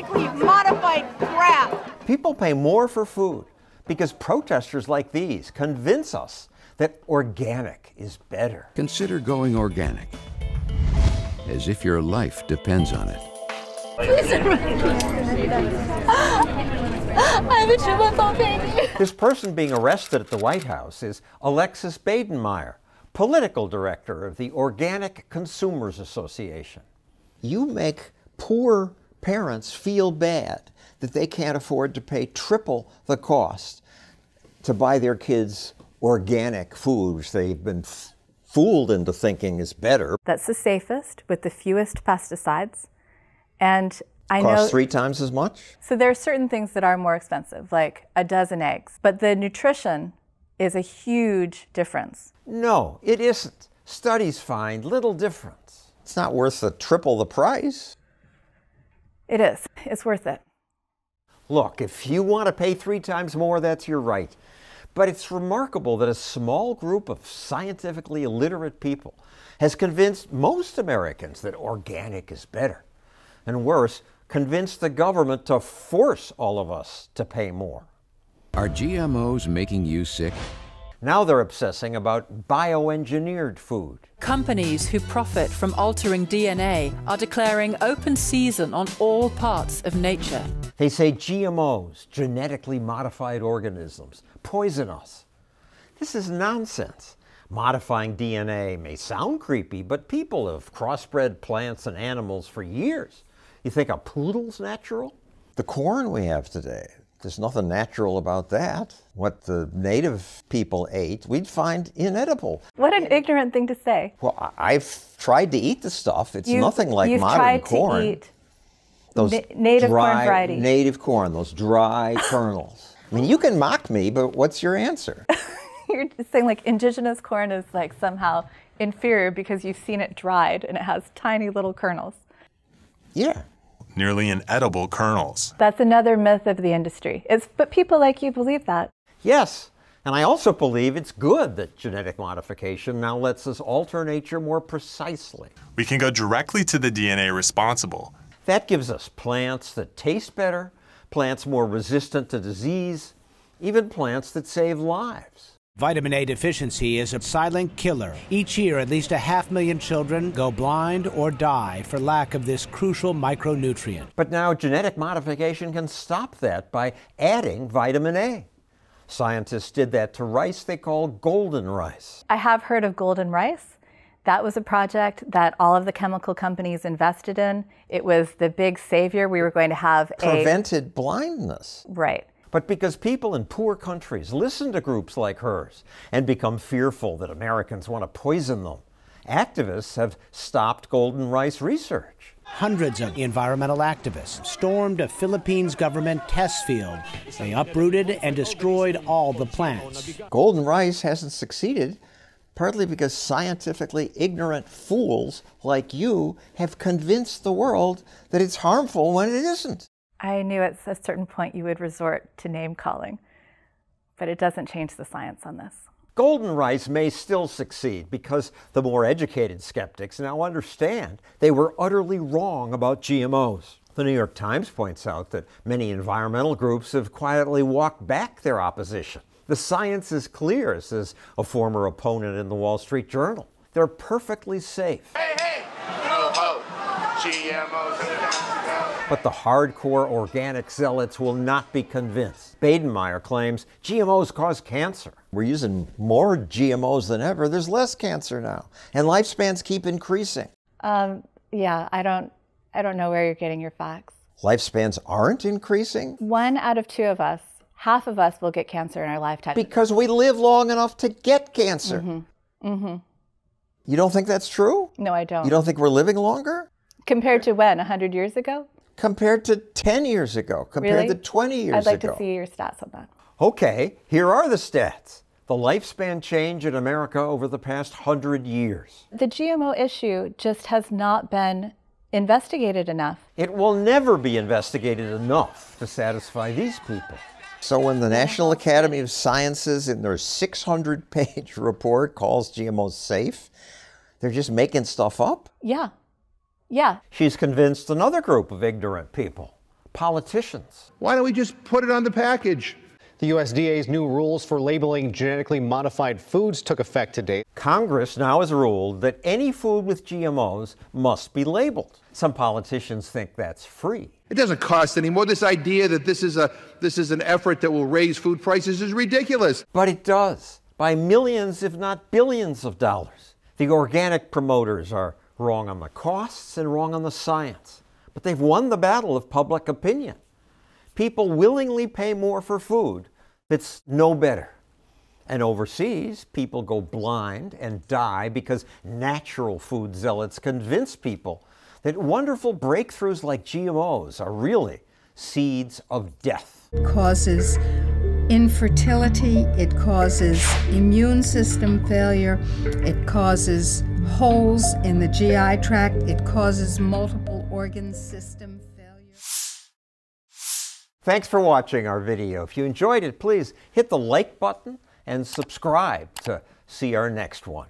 genetically modified crap. People pay more for food because protesters like these convince us that organic is better. Consider going organic, as if your life depends on it. I have a baby. This person being arrested at the White House is Alexis Baden-Mayer, political director of the Organic Consumers Association. You make poor parents feel bad that they can't afford to pay triple the cost to buy their kids organic food, which they've been f- fooled into thinking is better. That's the safest with the fewest pesticides. And I Costs know three times as much. so there are certain things that are more expensive, like a dozen eggs, but the nutrition is a huge difference. No, it isn't. Studies find little difference. It's not worth the triple the price. It is. It's worth it. Look, if you want to pay three times more, that's your right. But it's remarkable that a small group of scientifically illiterate people has convinced most Americans that organic is better. And worse, convinced the government to force all of us to pay more. Are GMOs making you sick? Now they're obsessing about bioengineered food. Companies who profit from altering DNA are declaring open season on all parts of nature. They say GMOs, genetically modified organisms, poison us. This is nonsense. Modifying DNA may sound creepy, but people have crossbred plants and animals for years. You think a poodle's natural? The corn we have today, there's nothing natural about that. What the native people ate, we'd find inedible. What an ignorant thing to say. Well, I've tried to eat the stuff. It's You've- nothing like you've modern tried corn. to eat those na- native corn dry, variety. Native corn, those dry kernels. I mean, you can mock me, but what's your answer? You're saying like indigenous corn is like somehow inferior because you've seen it dried and it has tiny little kernels. yeah. Nearly inedible kernels. That's another myth of the industry. It's, but people like you believe that. Yes. And I also believe it's good that genetic modification now lets us alter nature more precisely. We can go directly to the DNA responsible. That gives us plants that taste better, plants more resistant to disease, even plants that save lives. Vitamin A deficiency is a silent killer. Each year, at least a half million children go blind or die for lack of this crucial micronutrient. But now genetic modification can stop that by adding vitamin A. Scientists did that to rice they call golden rice. I have heard of golden rice. That was a project that all of the chemical companies invested in. It was the big savior. We were going to have a Prevented blindness. right. But because people in poor countries listen to groups like hers and become fearful that Americans want to poison them, activists have stopped golden rice research. Hundreds of environmental activists stormed a Philippines government test field. They uprooted and destroyed all the plants. Golden rice hasn't succeeded partly because scientifically ignorant fools like you have convinced the world that it's harmful when it isn't. I knew at a certain point you would resort to name calling, but it doesn't change the science on this. Golden rice may still succeed because the more educated skeptics now understand they were utterly wrong about GMOs. The New York Times points out that many environmental groups have quietly walked back their opposition. The science is clear, says a former opponent in the Wall Street Journal. They're perfectly safe. But the hardcore organic zealots will not be convinced. Baden-Mayer claims GMOs cause cancer. We're using more GMOs than ever. There's less cancer now, and lifespans keep increasing. Um, yeah, I don't, I don't know where you're getting your facts. Lifespans aren't increasing One out of two of us, half of us will get cancer in our lifetime. because we live long enough to get cancer. Mm-hmm. You don't think that's true? No, I don't. You don't think we're living longer? Compared to when? 100 years ago? Compared to 10 years ago, compared Really? to 20 years ago. I'd like ago. to see your stats on that. Okay, here are the stats. The lifespan change in America over the past hundred years. The GMO issue just has not been investigated enough. It will never be investigated enough to satisfy these people. So when the National Academy of Sciences, in their 600 page report, calls GMOs safe, they're just making stuff up? Yeah. Yeah. She's convinced another group of ignorant people politicians. Why don't we just put it on the package? The USDA's new rules for labeling genetically modified foods took effect today. Congress now has ruled that any food with GMOs must be labeled. Some politicians think that's free. It doesn't cost anymore. This idea that this is a this is an effort that will raise food prices is ridiculous. But it does by millions, if not billions of dollars. The organic promoters are wrong on the costs and wrong on the science. But they've won the battle of public opinion. People willingly pay more for food that's no better. And overseas, people go blind and die because natural food zealots convince people that wonderful breakthroughs like GMOs are really seeds of death. Causes infertility, it causes immune system failure, it causes holes in the GI tract, it causes multiple organ system failure. Thanks for watching our video. If you enjoyed it, please hit the like button and subscribe to see our next one.